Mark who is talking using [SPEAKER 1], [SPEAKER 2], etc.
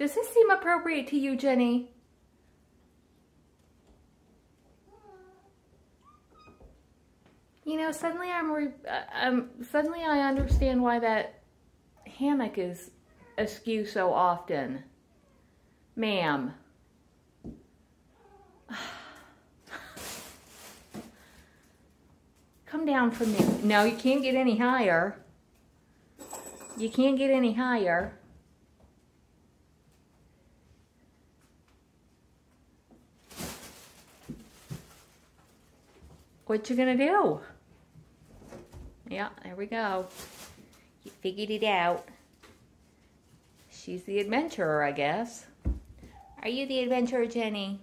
[SPEAKER 1] Does this seem appropriate to you, Jenny? You know, suddenly I'm, re uh, um, suddenly I understand why that hammock is askew so often. Ma'am. Come down from there. No, you can't get any higher. You can't get any higher. What you gonna do? Yeah, there we go. You figured it out. She's the adventurer, I guess. Are you the adventurer, Jenny?